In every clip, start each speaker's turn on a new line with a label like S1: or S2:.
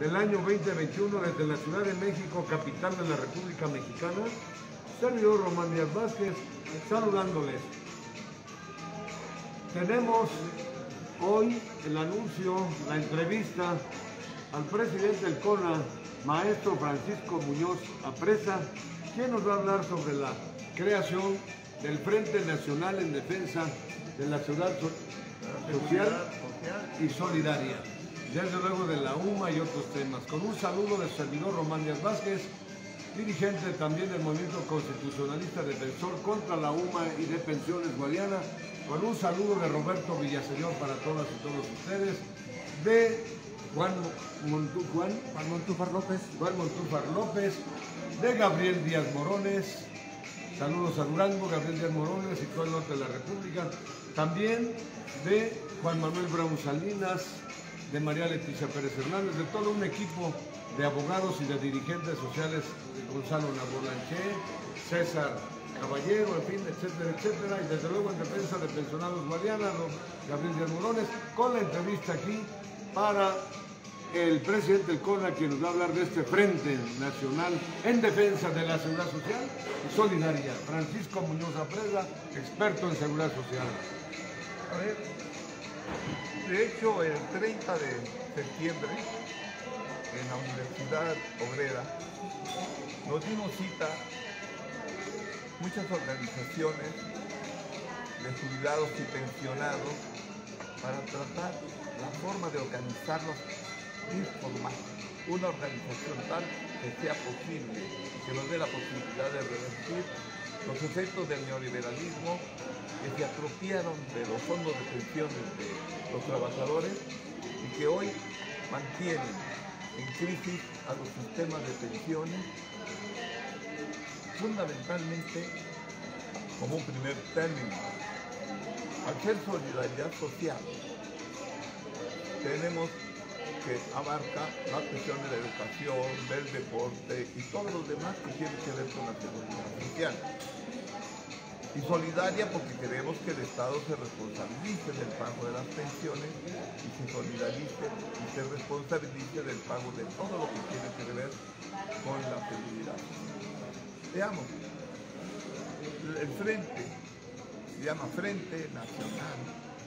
S1: del año 2021 desde la Ciudad de México, capital de la República Mexicana, servidor Román Díaz Vázquez, saludándoles. Tenemos hoy el anuncio, la entrevista al presidente del CONA, maestro Francisco Muñoz Apresa, quien nos va a hablar sobre la creación del Frente Nacional en Defensa de la Ciudad Social y Solidaria desde luego de la UMA y otros temas. Con un saludo del servidor Román Díaz Vázquez, dirigente también del Movimiento Constitucionalista Defensor contra la UMA y de Pensiones Guadiana, con un saludo de Roberto Villaseñor para todas y todos ustedes, de Juan, Montu, Juan,
S2: Juan Montúfar López,
S1: Juan Montúfar López, de Gabriel Díaz Morones, saludos a Durango, Gabriel Díaz Morones y todo el norte de la República, también de Juan Manuel Brown Salinas, de María Leticia Pérez Hernández, de todo un equipo de abogados y de dirigentes sociales, Gonzalo Nabolanché, César Caballero, fin, etcétera, etcétera, y desde luego en defensa de pensionados Guadiana, Gabriel Díaz Morones, con la entrevista aquí para el presidente del CONA, quien nos va a hablar de este Frente Nacional en Defensa de la Seguridad Social y Solidaria. Francisco Muñoz Apresa, experto en Seguridad Social.
S2: A ver, de hecho, el 30 de septiembre, en la Universidad Obrera, nos dimos cita muchas organizaciones de jubilados y pensionados para tratar la forma de organizarnos y formar una organización tal que sea posible que nos dé la posibilidad de revertir los efectos del neoliberalismo que se apropiaron de los fondos de pensiones de los trabajadores y que hoy mantienen en crisis a los sistemas de pensiones, fundamentalmente como un primer término. Al ser solidaridad social, tenemos que abarca la cuestión de la educación, del deporte y todos los demás que tienen que ver con la seguridad social y solidaria porque queremos que el Estado se responsabilice del pago de las pensiones y se solidarice y se responsabilice del pago de todo lo que tiene que ver con la seguridad. Veamos, el frente se llama Frente Nacional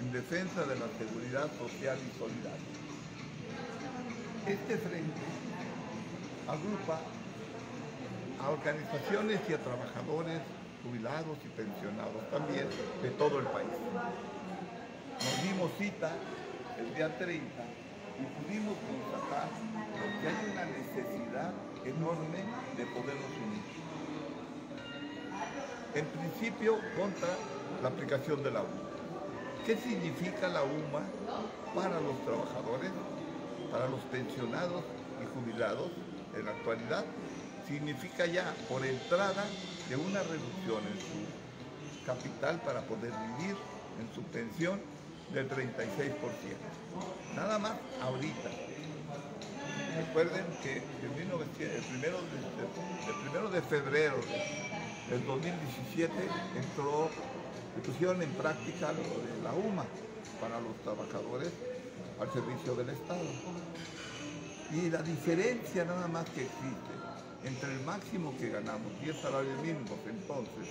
S2: en Defensa de la Seguridad Social y Solidaria. Este frente agrupa a organizaciones y a trabajadores jubilados y pensionados también de todo el país. Nos dimos cita el día 30 y pudimos constatar que hay una necesidad enorme de podernos unir. En principio, contra la aplicación de la UMA. ¿Qué significa la UMA para los trabajadores, para los pensionados y jubilados en la actualidad? Significa ya, por entrada, de una reducción en su capital para poder vivir en su pensión del 36%. Nada más ahorita. Recuerden que el, primero de, febrero del 2017 entró, pusieron en práctica lo de la UMA para los trabajadores al servicio del Estado. Y la diferencia nada más que existe entre el máximo que ganamos, 10 salarios mínimos entonces,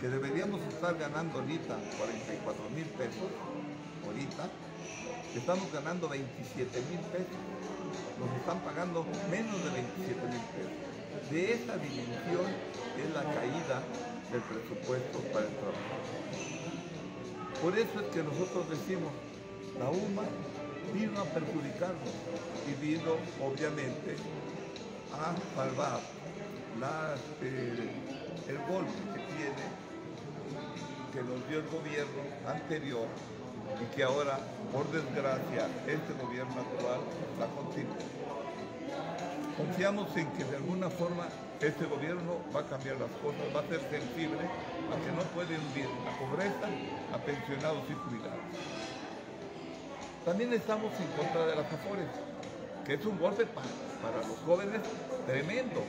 S2: que deberíamos estar ganando ahorita 44 mil pesos, ahorita, estamos ganando 27 mil pesos, nos están pagando menos de 27 mil pesos. De esa dimensión es la caída del presupuesto para el trabajo. Por eso es que nosotros decimos, la UMA vino a perjudicarnos y vino obviamente a salvar el golpe que tiene, que nos dio el gobierno anterior y que ahora, por desgracia, este gobierno actual la continúa. Confiamos en que de alguna forma este gobierno va a cambiar las cosas, va a ser sensible a que no puede hundir la pobreza a pensionados y jubilados. También estamos en contra de las afores que es un golpe para, los jóvenes tremendo.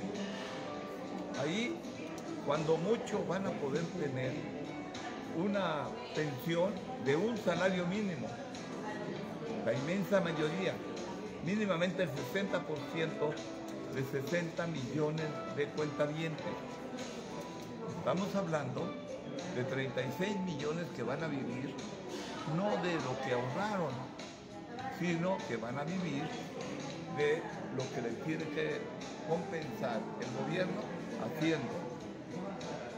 S2: Ahí, cuando muchos van a poder tener una pensión de un salario mínimo, la inmensa mayoría, mínimamente el 60% de 60 millones de cuentavientes. Estamos hablando de 36 millones que van a vivir no de lo que ahorraron, sino que van a vivir de lo que les tiene que compensar el gobierno haciendo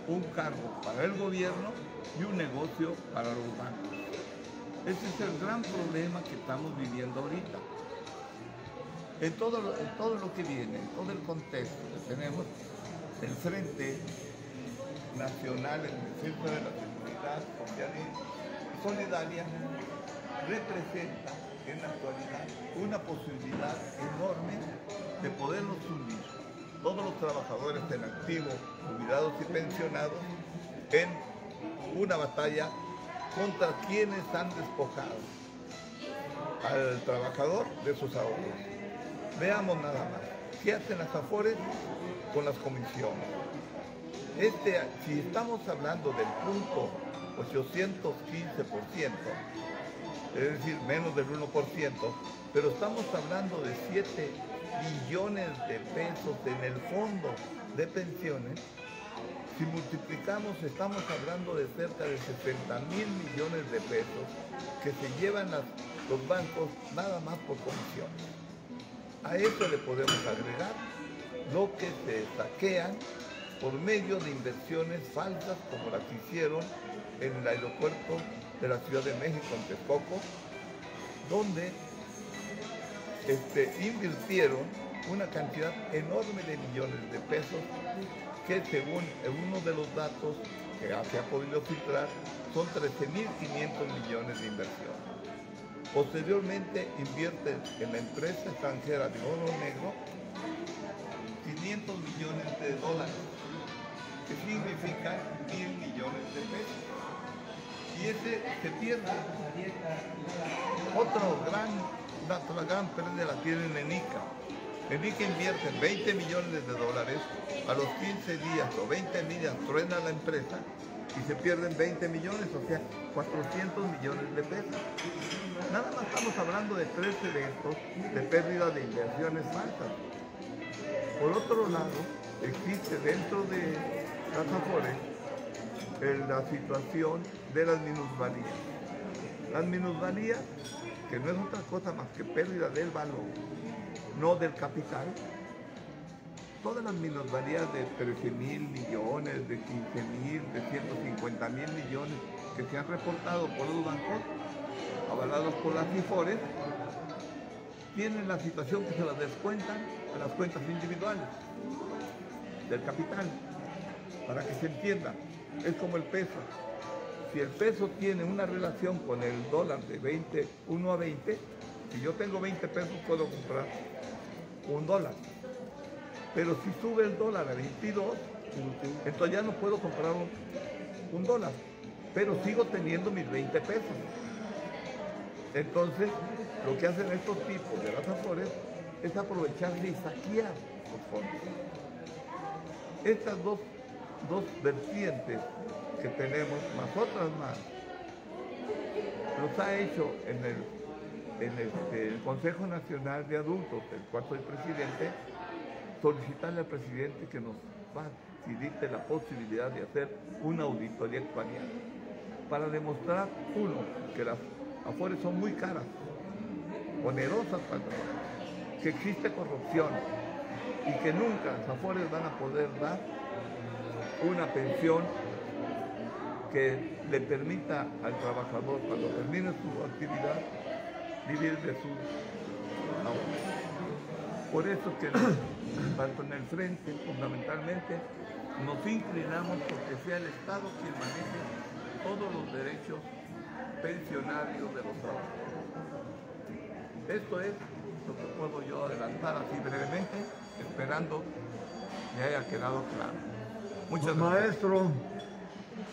S2: un cargo para el gobierno y un negocio para los bancos. Ese es el gran problema que estamos viviendo ahorita. En todo, lo, en todo lo que viene, en todo el contexto que tenemos, el Frente Nacional, el Centro de la Seguridad Social y Solidaria, representa en la actualidad una posibilidad enorme de podernos unir, todos los trabajadores en activo, jubilados y pensionados, en una batalla contra quienes han despojado al trabajador de sus ahorros. Veamos nada más. ¿Qué hacen las AFORES con las comisiones? Este, si estamos hablando del punto 815%, es decir, menos del 1%, pero estamos hablando de 7 billones de pesos en el fondo de pensiones, si multiplicamos estamos hablando de cerca de 60 mil millones de pesos que se llevan los bancos nada más por comisiones. A eso le podemos agregar lo que se saquean por medio de inversiones falsas como las que hicieron en el aeropuerto de la Ciudad de México, en Texcoco, donde este, invirtieron una cantidad enorme de millones de pesos que según uno de los datos que se ha podido filtrar son 13.500 millones de inversión. Posteriormente invierten en la empresa extranjera de oro negro 500 millones de dólares, que significa mil millones de pesos. Y ese se pierde. Otro gran, otra gran pérdida la tienen en ICA en que invierten 20 millones de dólares, a los 15 días o 20 días truena la empresa y se pierden 20 millones, o sea, 400 millones de pesos. Nada más estamos hablando de tres eventos de pérdida de inversiones falsas. Por otro lado, existe dentro de las la situación de las minusvalías. Las minusvalías, que no es otra cosa más que pérdida del valor no del capital. Todas las minusvalías de 13 mil millones, de 15 mil, de 150 mil millones que se han reportado por los bancos, avalados por las IFORES, tienen la situación que se las descuentan a las cuentas individuales del capital. Para que se entienda, es como el peso. Si el peso tiene una relación con el dólar de 20, 1 a 20, si yo tengo 20 pesos puedo comprar un dólar. Pero si sube el dólar a 22, entonces ya no puedo comprar un, dólar. Pero sigo teniendo mis 20 pesos. Entonces, lo que hacen estos tipos de las afores es aprovechar y saquear los fondos. Estas dos, dos vertientes que tenemos, más otras más, los ha hecho en el en el Consejo Nacional de Adultos, del cual soy presidente, solicitarle al presidente que nos facilite la posibilidad de hacer una auditoría actuarial para demostrar, uno, que las afueras son muy caras, onerosas para que existe corrupción y que nunca las afueras van a poder dar una pensión que le permita al trabajador cuando termine su actividad vivir de su Por eso que tanto en el frente, fundamentalmente, nos inclinamos porque sea el Estado quien maneje todos los derechos pensionarios de los trabajadores. Esto es lo que puedo yo adelantar así brevemente, esperando que haya quedado claro.
S1: Muchas Maestro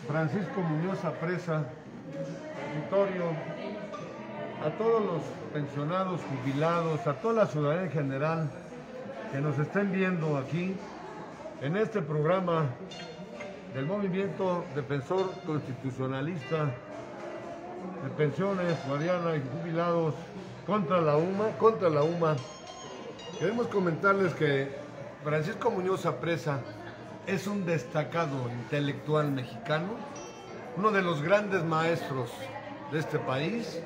S1: Francisco Muñoz Apresa, Victorio, a todos los pensionados, jubilados, a toda la ciudadanía en general que nos estén viendo aquí en este programa del movimiento defensor constitucionalista de pensiones, Mariana y jubilados contra la UMA, contra la UMA. Queremos comentarles que Francisco Muñoz Apresa es un destacado intelectual mexicano, uno de los grandes maestros de este país,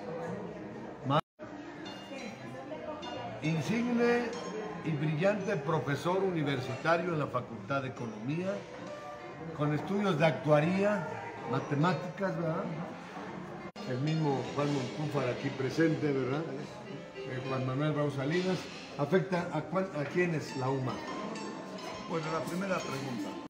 S1: insigne y brillante profesor universitario en la Facultad de Economía, con estudios de actuaría, matemáticas, ¿verdad? El mismo Juan Montúfar aquí presente, ¿verdad? Eh, Juan Manuel Raúl Salinas. ¿Afecta a, a quién es la UMA?
S2: Bueno, la primera pregunta.